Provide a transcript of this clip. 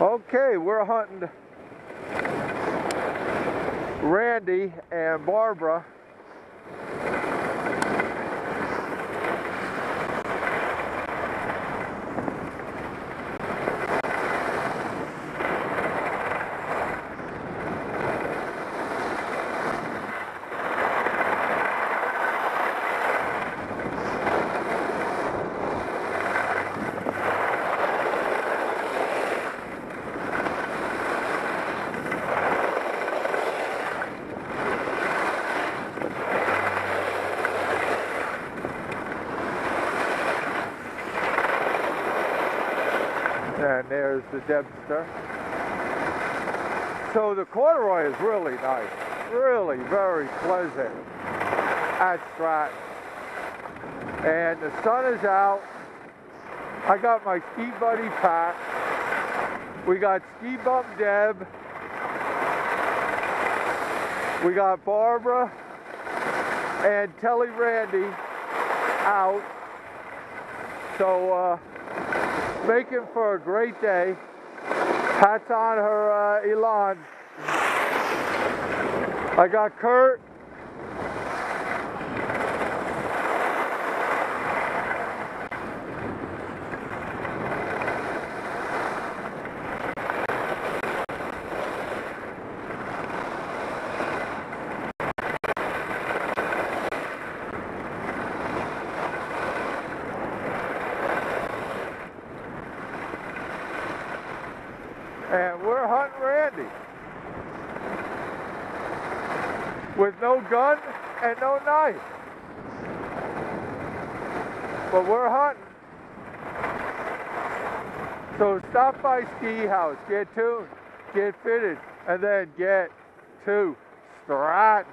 Okay, we're hunting Randy and Barbara. And there's the Debster. So the corduroy is really nice. Really very pleasant at Stratton. And the sun is out. I got my ski buddy pack. We got ski bump Deb. We got Barbara and Telly Randy out. So uh, making for a great day. Hats on her uh, Elan. I got Kurt. And we're hunting Randy. With no gun and no knife. But we're hunting. So stop by Ski Haus, get tuned, get fitted, and then get to Stratton.